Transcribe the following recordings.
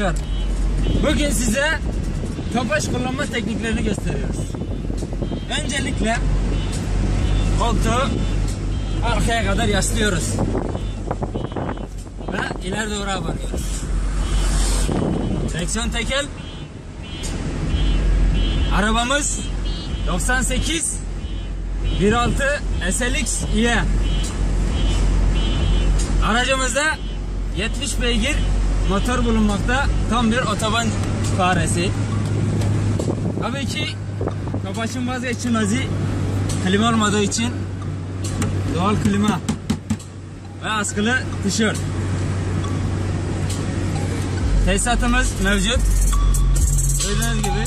Arkadaşlar bugün size topaş kullanma tekniklerini gösteriyoruz. Öncelikle koltuğu arkaya kadar yaslıyoruz. Ve ileri doğru abanıyoruz. Direksiyon tekel. Arabamız 98 1.6 SLX IE. Aracımızda 70 beygir motor bulunmakta. Tam bir otoban faresi. Tabii ki Tofaş'ın vazgeçilmezi klima olmadığı için doğal klima ve askılı tişört. Tesisatımız mevcut. Gördüğünüz gibi.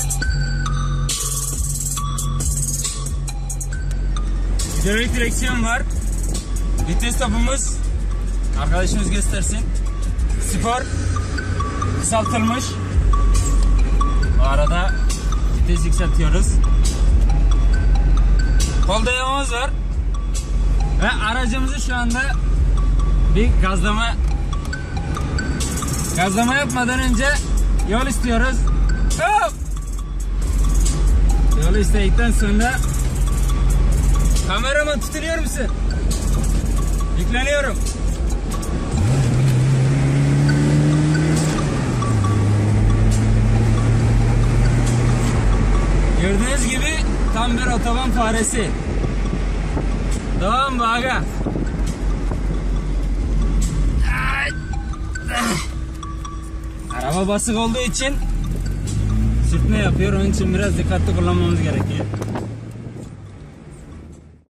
Hidrolik direksiyon var. Vites topumuz arkadaşımız göstersin. Spor kısaltılmış. Bu arada vites yükseltiyoruz. Kol dayamamız var. Ve aracımızı şu anda bir gazlama gazlama yapmadan önce yol istiyoruz. Hop! Yol istedikten sonra kameraman tutunuyor musun? Yükleniyorum. Gördüğünüz gibi tam bir otoban faresi. Devam mı aga? Araba basık olduğu için sürtme yapıyor. Onun için biraz dikkatli kullanmamız gerekiyor.